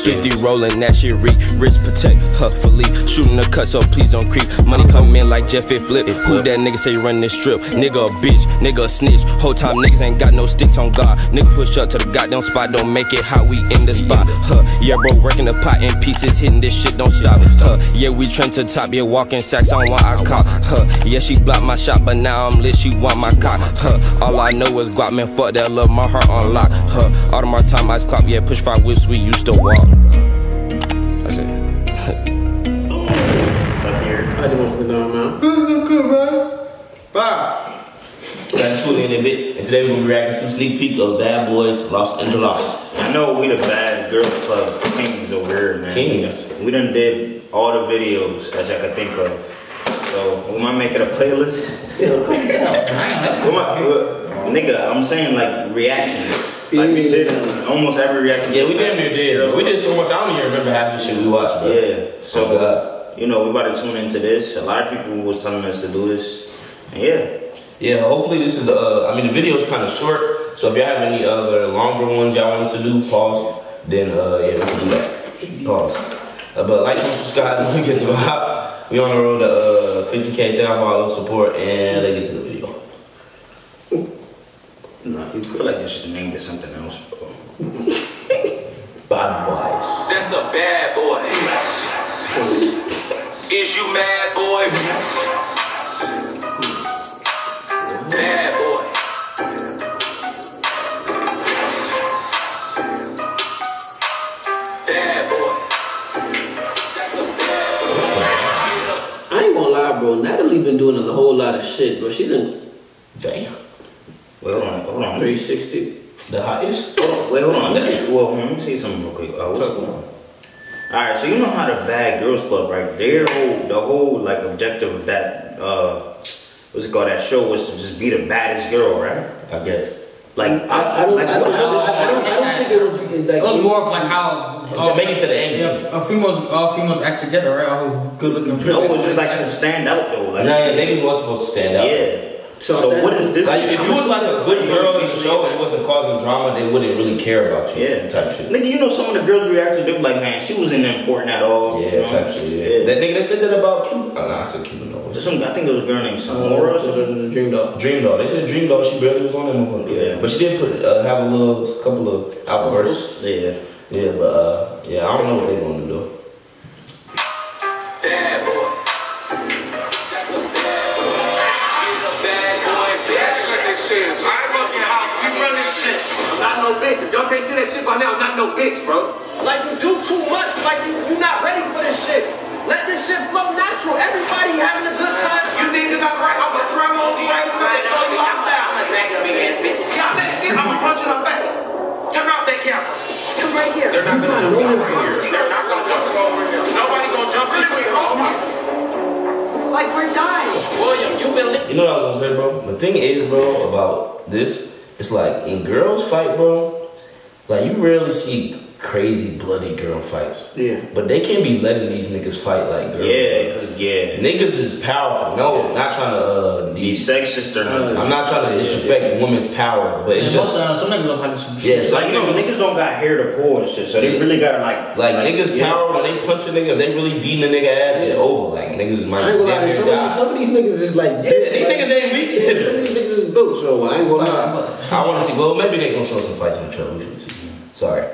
Swifty rolling, that shit reek. Wrist protect, huffily. Shooting the cut, so please don't creep. Money come in like Jeff it flip. Who that nigga say run this strip? Nigga a bitch, nigga a snitch. Whole time niggas ain't got no sticks on God. Nigga push up to the goddamn spot, don't make it how we in the spot. Huh, yeah, bro, working the pot in pieces, hitting this shit, don't stop. Huh, yeah, we trend to top, yeah, walking sacks on what I caught. Huh, yeah, she blocked my shot, but now I'm lit, she want my cock. Huh, all I know is guap, man, fuck that, love my heart on lock. Huh, all of my time, ice clock, yeah, push five whips, we used to walk. That's it. I just want to know, man. That's Tuli in a bit. And today gonna be reacting to sneak peek of Bad Boys Los Angeles. I know we the bad girls club kings over here, man. Kings. We done did all the videos that y'all could think of. So we might make it a playlist. We might- uh, nigga, I'm saying like reactions. Like we did almost every reaction. Yeah, we damn near did. We did so much, I don't even remember half the shit we watched, bro. Yeah. So Oh, you know, we about to tune into this. A lot of people was telling us to do this. And yeah. Yeah, hopefully this is, uh, I mean, the video is kind of short, so if y'all have any other longer ones y'all want us to do, pause, then, uh, yeah, we can do that. Pause. Uh, but like and subscribe when we get to the hop. We on the road to uh, 50k, thank all of support, and let's get to the video. No, I feel like you should have named it something else, bro. Bad Boys. That's a bad boy. Is you mad, boy? Bad boy. Bad boy. I ain't gonna lie, bro. Natalie been doing a whole lot of shit, bro. She's in Damn. Wait, hold on, 360. The highest? Oh, wait, hold on. Let me, well, let me see something real quick. Uh, what's Talk going on? All right, so you know how the Bad Girls Club, right? Their whole, the whole like objective of that, uh, what's it called? That show was to just be the baddest girl, right? I guess. Like, I, I don't, like, I, don't, what- I, don't, I, don't, I don't think it was like. It was more of like how To make it to the end. yeah, uh, females all females act together, right? All good looking. no, it was just like to stand out though. Like, Nah, yeah, niggas was supposed to stand out. yeah. So So, what is this? Like, if you was like a good girl in the show and it wasn't causing drama, they wouldn't really care about you. Yeah, Type shit. Nigga, you know some of the girls reacted, they were like, man, she wasn't important at all. you Yeah, know? type shit, yeah. That nigga that said that about Cuba. Oh, nah, I said Cuba, no. There's some, I think there was a girl named Uh, Samora or something. the dream dog. Dream Doll. They said Dream Doll, she barely was on that movie. Yeah. But she did put, uh, have a little, couple of outbursts. Yeah. Yeah, but, uh, yeah, I don't know what they gonna do though. Can't see that shit by now, I'm not no bitch, bro. Like you do too much, like you you're not ready for this shit. Let this shit flow natural. Everybody having a good time. You think you got right? I'm gonna drag on you right now. They throw you out there. I'm gonna drag your big ass bitch. Y'all think I'm gonna punch you in the face? Turn out that camera. Come right here. They're not gonna jump over here. They're not gonna jump over here. Nobody gonna jump anyway. Oh my. Like we're dying. William, you been You know what I was gonna say, bro? The thing is, bro, about this, it's like when girls fight, bro, like you rarely see crazy bloody girl fights. Yeah. But they can't be letting these niggas fight like girls. Yeah, cause yeah, Niggas is powerful. No, I'm not trying to uh be be sexist or nothing. I'm not trying to disrespect women's power, but it's And most just uh, some niggas love having some yeah, shit. it's It's like you know, niggas don't got hair to pull and shit, so they really gotta like, like, niggas yeah. power when they punch a nigga, they really beating a nigga ass, it's over. Like niggas might I ain't gonna lie. Some of, these, some of these niggas is like. Yeah, these niggas ain't weak. Some of these niggas is built, so I ain't gonna lie. I want to see. Well, maybe they gonna show some fights in the trailer. We should see. Sorry.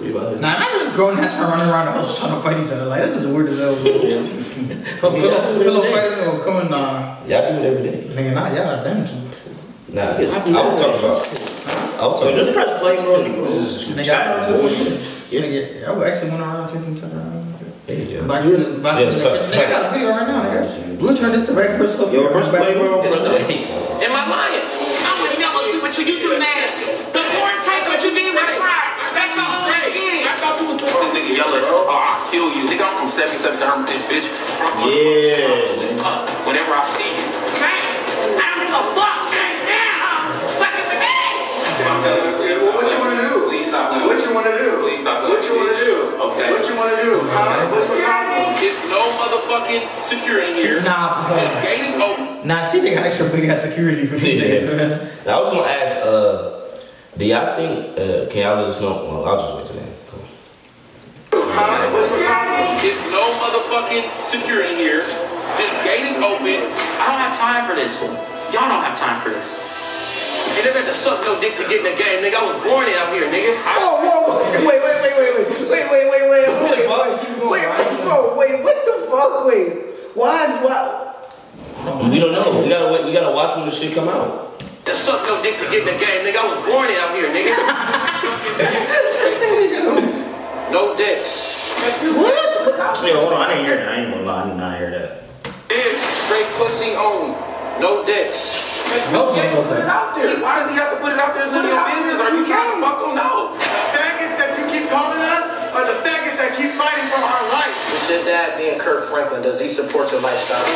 We about to- Nah, imagine grown ass man running around the house trying to fight each other. Like this is weird as hell. Pillow, pillow, pillow fighting or coming, uh, Y'all do it every day. nigga, nah, y'all damn too. Nah, I was talking about. I was So talking just about. press play, bro. This is Nigga, I chatting know bullshit. Nigga, I would actually went around chasing each other around. There you. Boxing, boxing. Yeah, so- nigga, I got a video right now, nigga. We'll turn this to back first club. Yo, press play, bro. Press. Am I lying? I would never do what you, you do nasty. Kill you. Nigga, I'm from 77 to Hermitage, bitch. Yeah. Up whenever I see you. Man, I don't give a fuck. Damn, fucking with me. I'm telling you, Well, what you wanna do? Please stop playing. What you wanna do? Please stop playing. What you wanna do? Okay. What you wanna do? Huh? What's the problem? It's no motherfucking security here. Nah, This because- gate is open. Nah, CJ got extra big ass security for these Yeah. niggas. Now, I was gonna ask. Uh, do y'all think? Uh, can y'all let us know? Well, I'll just wait till then. Cool. Fucking security here. This gate is open. I don't have time for this. Y'all don't have time for this. You never had to suck no dick to get in the game, nigga. I was born in out here, nigga. I- Whoa, whoa, whoa. Wait, wait, wait, wait, wait. Wait, wait, wait, wait. Wait, wait. Wait, wait, bro. Wait, what the fuck? Wait. Why is why? We don't know. We gotta wait. We gotta watch when the shit come out. to suck no dick to get in the game, nigga. I was born in out here, nigga. no dicks. What? Yo, hold on, I didn't hear that. I ain't gonna lie, I did not hear that. Straight pussy only. No dicks. No, Okay, okay. put it out there. Why does he have to put it out there? It's none of your business. Are you trying to fuck him? No. Faggots that you keep calling us are the faggots that keep fighting for our life. Is your dad being Kirk Franklin? Does he support your lifestyle?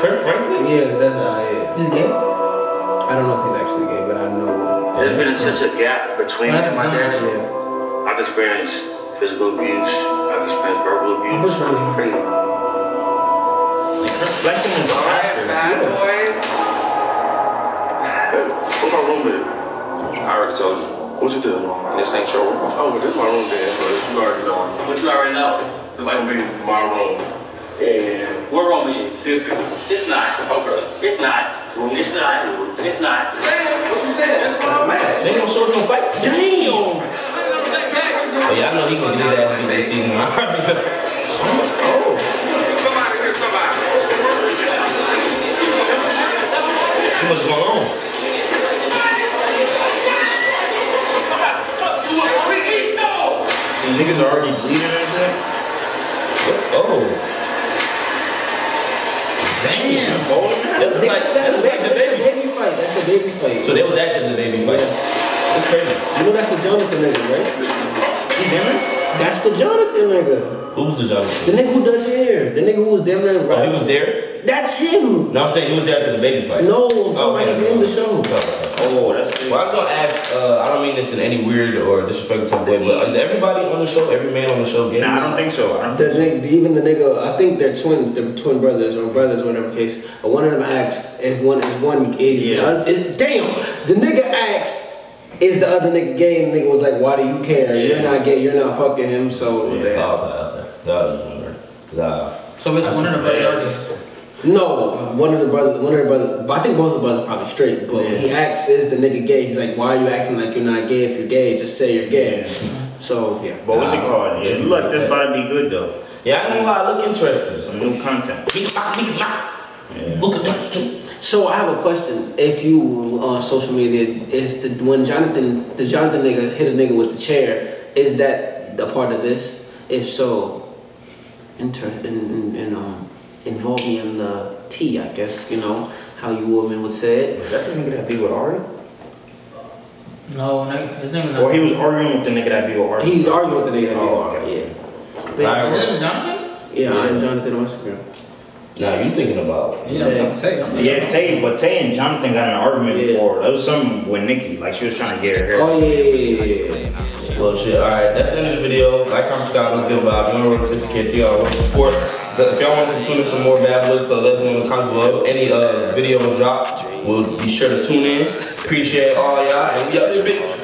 Kirk Franklin. Yeah, that's how I am. He's gay? I don't know if he's actually gay, but I know. There's been such a gap between Well, that's me and my dad. Yeah. I've experienced physical abuse. I've experienced verbal abuse. How Freedom. Flexing is a bastard. Bad boys. Where my room at? I already told you. What you do? This ain't your room. Oh, but this is my room then, but you already know. What you already know? This gonna be my room. And What room is? this is It's not. okay. It's not. It's not. It's not. What you saying? That's why I'm mad. They gonna show us no fight. Damn. Oh yeah, I know he gonna get his ass beat this season. Somebody here, somebody. Too much going on. See, niggas are already bleeding and shit. Oh. Damn. That was like, that was like the That's the baby. baby fight. That's the baby fight. So they was acting the baby fight. That's crazy. You know that's the Jonathan nigga, right? He's in? That's the Jonathan nigga. Who was the Jonathan? The Jonathan? nigga who does hair. The nigga who was damn near Oh, he was there? That's him. No, I'm saying he was there after the baby fight. No, I'm Oh, talking about okay. he's in the show. Oh, that's crazy. Well, I was gonna ask. Uh, I don't mean this in any weird or disrespectful type of way, but is everybody on the show, every man on the show, gay? Nah, I don't think so. I don't The think so. even the nigga, I think they're twins, they're twin brothers or brothers, whatever case. One of them asked if one is one gay. Yeah. The it- damn, the nigga asked, is the other nigga gay? And the nigga was like, why do you care? You're not gay. You're not fucking him. So okay, okay. No, I was just wondering. 'Cause, uh, So it's one of the brothers no, one of the brothers, one of the brothers. I think both of the brothers probably straight. But he asks, is the nigga gay? He's like, why are you acting like you're not gay? If you're gay, just say you're gay. So yeah. But what's it called? Yeah, look, this about to be good though. yeah, I know gonna look interesting. Some new content. Yeah. Look at that. So I have a question. If you on social media, is the when Jonathan the Jonathan nigga hit a nigga with the chair, is that a part of this? If so, inter in, in, in um involve me in the tea, I guess, you know, how you women would say it. Is that the nigga that be with Ari? No, nigga, his name is Or he was arguing with the nigga that be with Ari? He's arguing with the nigga that be Oh, walking, okay. yeah. His name is Jonathan? Yeah, I'm Jonathan on Instagram. Now you thinking about? Yeah, I'm trying to tell you. I'm Yeah, Tay, but Tay and Jonathan got an argument Yeah. before. That was something with Nikki, like she was trying to get her hair. Oh yeah, yeah, yeah, yeah. Well, shit. All right, that's the end of the video. Like, comment, subscribe, let's give a vibe. You want to work 50k, three support. If y'all want to tune in some more bad boys, uh, let us know in the comments below. If any uh, videos drop, we'll be sure to tune in. Appreciate all y'all, and we up this big.